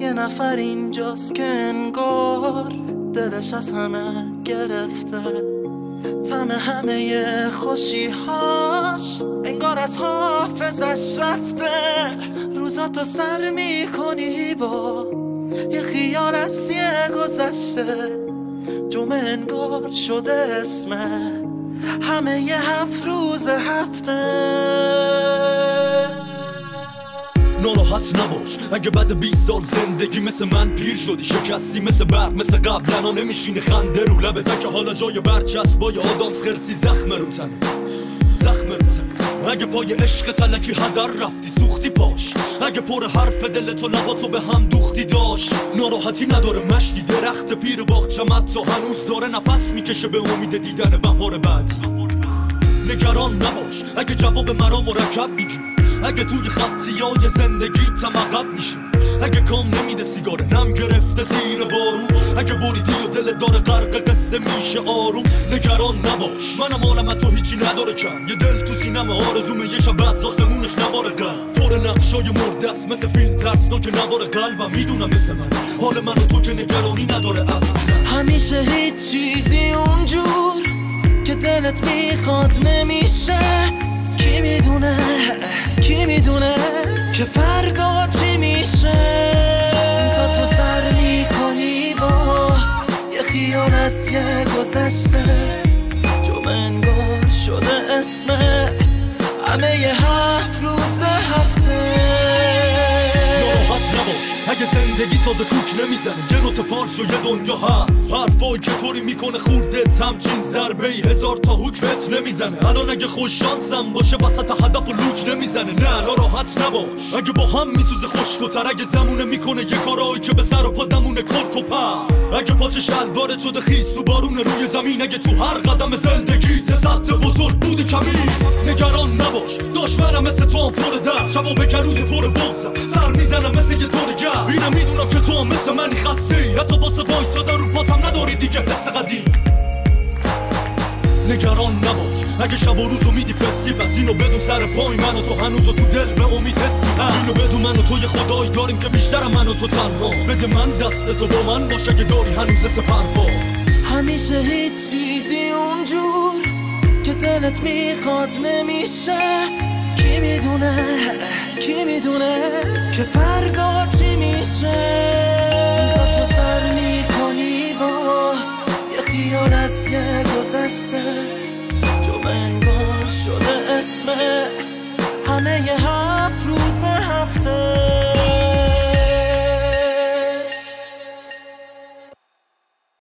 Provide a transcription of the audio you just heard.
یه نفر اینجاست که انگار دلش از همه گرفته. تم همه خوشیهاش انگار از حافظش رفته. روزاتو سر می‌کنی با یه خیال از یه گذشته. جمعه انگار شده اسمه. همه یه هفت روز هفته. ناراحت نباش. اگه بعد 20 سال زندگی مثل من پیر شدی شکستی مثل برق مثل قبلا نمیشینه خنده رو لبه که حالا جای برچسبای آدامس خرسی زخم رو تنه. زخم رو تنه. اگه پای عشق تلکی هدر رفتی سوختی پاش. اگه پر حرف دل تو لبا تو به هم دوختی داشت ناراحتی نداره مشتی درخت پیر باغچمت تو هنوز داره نفس می‌کشه به امید دیدن بهار بعدی. نگران نباش. اگه جواب مرا مرکب میگی اگه توی خطی زندگی تم میشه اگه کام نمیده سیگار نم گرفته زیر بارون اگه بریدی و دل داره غرق قصه میشه آروم نگران نباش. منم عالم تو هیچی نداره کم. یه دل تو سینم آرزومه یه شب از آسمونش نباره قلب پر نقشای مردست مثل فیلم که نوار قلبم. می‌دونم مثل من. حال من تو که نگرانی نداره اصلا. همیشه هیچ چیزی اونجور که دلت می‌خواد نمیشه. کی می‌دونه؟ کی می‌دونه که فردا چی میشه؟ تا تو سر می‌کنی با یه خیال از یه گذشته. جو منگار شده اسمه. همه یه هفت روز هفته. اگه زندگی ساز کوک نمی‌زنه یه نوت فارش و یه دنیا حرف حرفایی که طوری می‌کنه خورده همچین ضربه ای هزار تا حکمت نمی‌زنه. الان اگه خوش شانسم باشه وسط هدف و لوک نمی‌زنه. نه ناراحت نباش. اگه با هم میسوزه خشکتر اگه زمونه می‌کنه یه کارایی که به سر و پا دمونه کرک و پر. اگه پاچه شلوارت شده خیس و بارون روی زمین اگه تو هر قدم زندگی صد بزرگ بودی کمی نگران نباش دشمنم مثل تو هم پر درد. شبا به پر بغزم سر می‌زنم مثل یه دور اینم می‌دونم که تو هم مثل منی خسته ای حتی واسه وایسادن رو پاتم نداری دیگه حس قدیم نگران نباش. اگه شب و روزو میدی فسی پس اینو بدون سر پای من و تو هنوز تو دل به امید حسی. اینو بدون من و تو یه خدایی داریم که بیشتر من و تو تنها. بده من دست تو با من باشه که داری هنوز با همیشه هیچ چیزی اونجور که دلت می‌خواد نمیشه. کی می‌دونه؟ کی می‌دونه که فردا میشه تو سر می‌کنی با یه خیال از یه گذشته. تو منگار شده اسم همه یه